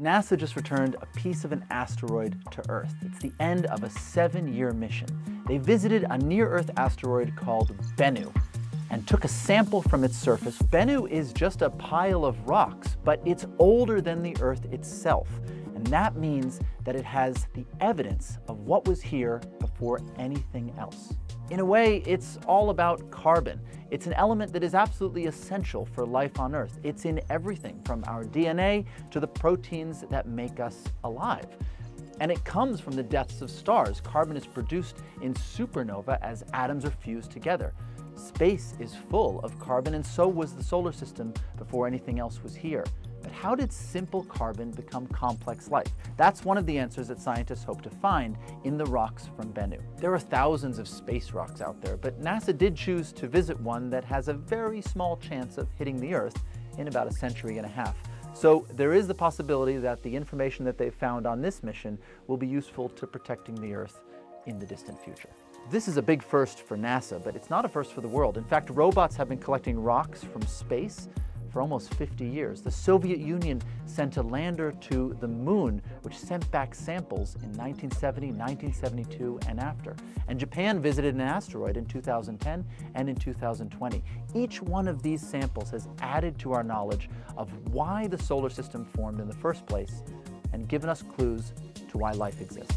NASA just returned a piece of an asteroid to Earth. It's the end of a seven-year mission. They visited a near-Earth asteroid called Bennu and took a sample from its surface. Bennu is just a pile of rocks, but it's older than the Earth itself. And that means that it has the evidence of what was here before anything else. In a way, it's all about carbon. It's an element that is absolutely essential for life on Earth. It's in everything from our DNA to the proteins that make us alive. And it comes from the deaths of stars. Carbon is produced in supernova as atoms are fused together. Space is full of carbon, and so was the solar system before anything else was here. But how did simple carbon become complex life? That's one of the answers that scientists hope to find in the rocks from Bennu. There are thousands of space rocks out there, but NASA did choose to visit one that has a very small chance of hitting the Earth in about a century and a half. So there is the possibility that the information that they've found on this mission will be useful to protecting the Earth in the distant future. This is a big first for NASA, but it's not a first for the world. In fact, robots have been collecting rocks from space for almost 50 years. The Soviet Union sent a lander to the moon, which sent back samples in 1970, 1972, and after. And Japan visited an asteroid in 2010 and in 2020. Each one of these samples has added to our knowledge of why the solar system formed in the first place and given us clues to why life exists.